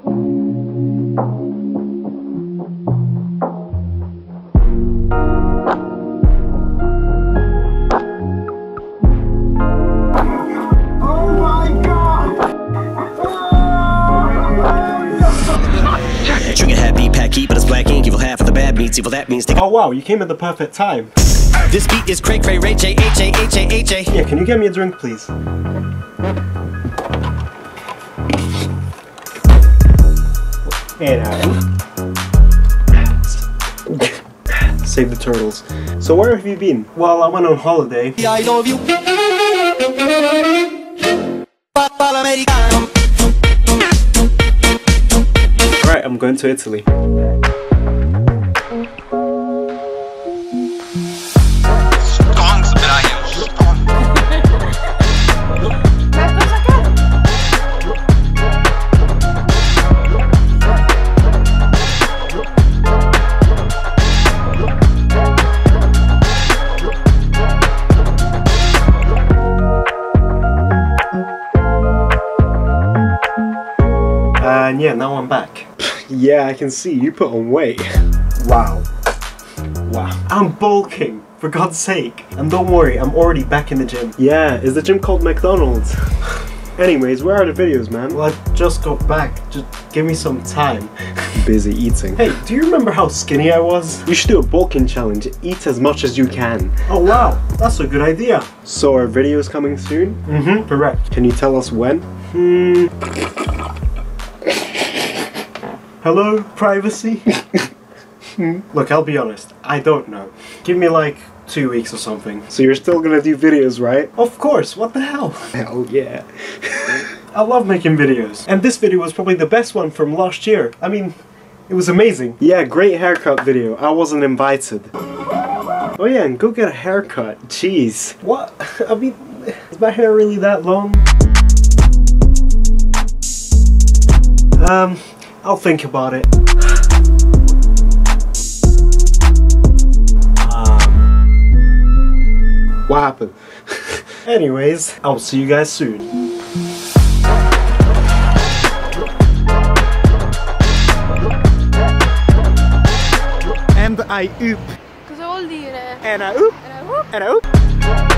Trigger happy, pack heat, but it's black ink. Evil half of the bad meats. Evil that means take. Oh wow, you came at the perfect time. This beat is cray cray, Ray J, H A, H A, H A. Yeah, can you get me a drink, please? And Save the turtles. So where have you been? Well, I went on holiday. I love you. Right, I'm going to Italy. Yeah, now I'm back. yeah, I can see you put on weight. Wow. Wow. I'm bulking, for God's sake. And don't worry, I'm already back in the gym. Yeah, is the gym called McDonald's? Anyways, where are the videos, man? Well, I just got back. Just give me some time. Busy eating. Hey, do you remember how skinny I was? You should do a bulking challenge. Eat as much as you can. Oh wow, that's a good idea. So are videos coming soon? Mm-hmm, correct. Can you tell us when? Hmm. Hello, privacy? Look, I'll be honest. I don't know. Give me like two weeks or something. So you're still gonna do videos, right? Of course. What the hell? Hell yeah. I love making videos. And this video was probably the best one from last year. I mean, it was amazing. Yeah, great haircut video. I wasn't invited. Oh yeah, and go get a haircut. Jeez. What? I mean, is my hair really that long? Um, I'll think about it. Um, what happened? Anyways, I'll see you guys soon. And I oop. Cosa vuol dire? And I oop. Eh, uh, And I oop.